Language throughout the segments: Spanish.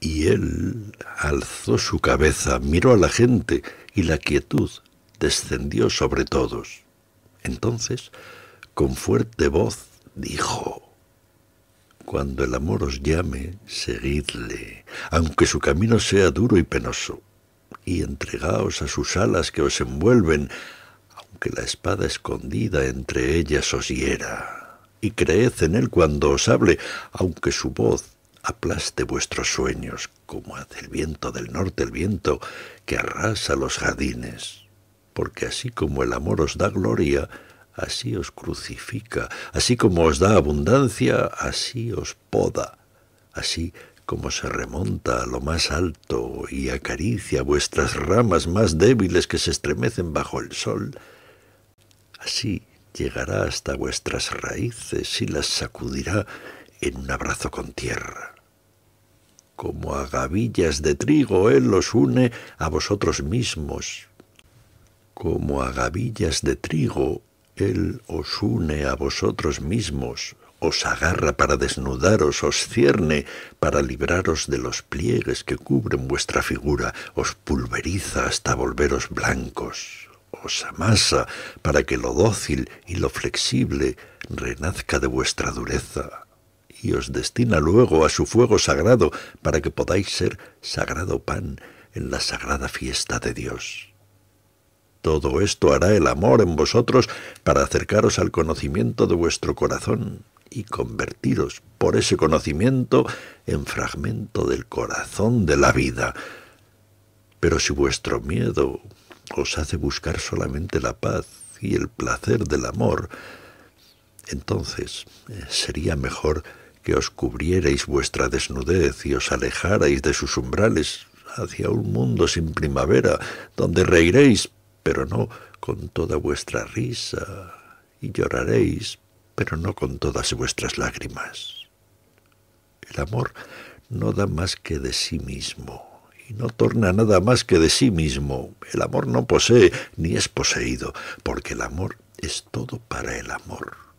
Y él alzó su cabeza, miró a la gente y la quietud descendió sobre todos. Entonces, con fuerte voz, dijo, Cuando el amor os llame, seguidle, aunque su camino sea duro y penoso, y entregaos a sus alas que os envuelven, aunque la espada escondida entre ellas os hiera, y creed en él cuando os hable, aunque su voz aplaste vuestros sueños, como hace el viento del norte el viento que arrasa los jardines, porque así como el amor os da gloria, así os crucifica, así como os da abundancia, así os poda, así como se remonta a lo más alto y acaricia vuestras ramas más débiles que se estremecen bajo el sol, así llegará hasta vuestras raíces y las sacudirá en un abrazo con tierra. Como a gavillas de trigo Él los une a vosotros mismos. Como a gavillas de trigo Él os une a vosotros mismos, os agarra para desnudaros, os cierne para libraros de los pliegues que cubren vuestra figura, os pulveriza hasta volveros blancos, os amasa para que lo dócil y lo flexible renazca de vuestra dureza y os destina luego a su fuego sagrado para que podáis ser sagrado pan en la sagrada fiesta de Dios. Todo esto hará el amor en vosotros para acercaros al conocimiento de vuestro corazón y convertiros por ese conocimiento en fragmento del corazón de la vida. Pero si vuestro miedo os hace buscar solamente la paz y el placer del amor, entonces eh, sería mejor que os cubrierais vuestra desnudez y os alejarais de sus umbrales hacia un mundo sin primavera, donde reiréis, pero no con toda vuestra risa, y lloraréis, pero no con todas vuestras lágrimas. El amor no da más que de sí mismo, y no torna nada más que de sí mismo. El amor no posee ni es poseído, porque el amor es todo para el amor.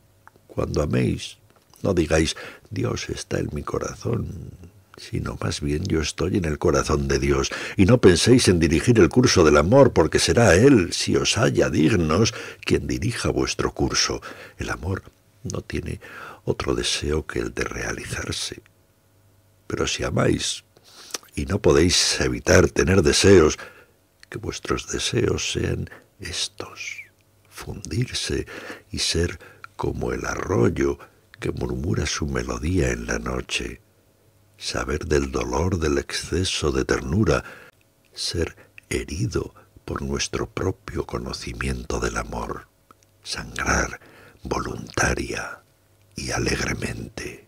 Cuando améis, no digáis, Dios está en mi corazón, sino más bien yo estoy en el corazón de Dios, y no penséis en dirigir el curso del amor, porque será Él, si os haya dignos, quien dirija vuestro curso. El amor no tiene otro deseo que el de realizarse. Pero si amáis y no podéis evitar tener deseos, que vuestros deseos sean estos, fundirse y ser como el arroyo que murmura su melodía en la noche, saber del dolor del exceso de ternura, ser herido por nuestro propio conocimiento del amor, sangrar voluntaria y alegremente.